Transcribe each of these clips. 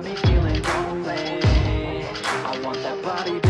got me feeling lonely. I want that body,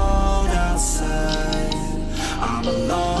I'm alone,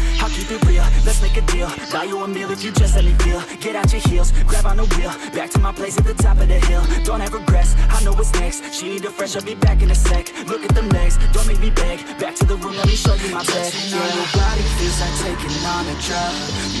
I'll keep it real, let's make a deal. Buy you a meal if you just let me feel. Get out your heels, grab on the wheel. Back to my place at the top of the hill. Don't have regrets, I know what's next. She need a fresh, I'll be back in a sec. Look at them legs, don't make me beg. Back to the room, let me show you my bed. Touching on your body feels like taking on a drug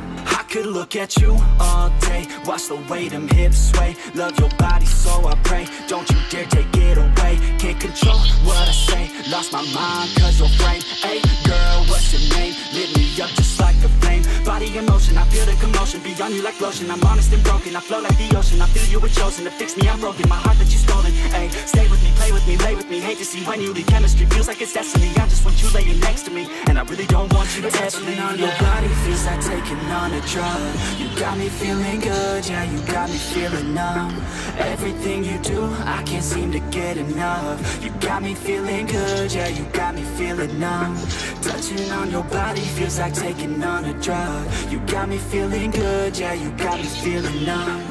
could look at you all day. Watch the way them hips sway. Love your body so I pray. Don't you dare take it away. Can't control what I say. Lost my mind cause your frame. Hey girl, what's your name? Lit me up just like a flame. Body in motion, I feel the commotion. Beyond you like lotion, I'm honest and broken. I flow like the ocean, I feel you were chosen To fix me, I'm broken, my heart that you stay with me, play with me, lay with me. Hate to see when you leave chemistry Feels like it's destiny. I just want you laying next to me And I really don't want you to touch me. On your body feels like taking on a drug. You got me feeling good, yeah, you got me feeling numb. Everything you do, I can't seem to get enough. You got me feeling good, yeah, you got me feeling numb. Touching on your body feels like taking on a drug. You got me feeling good, yeah, you got me feeling numb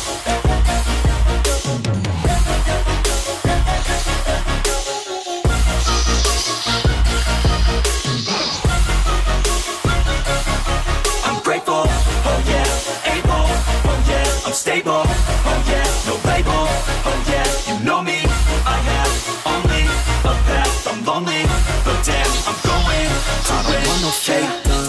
fake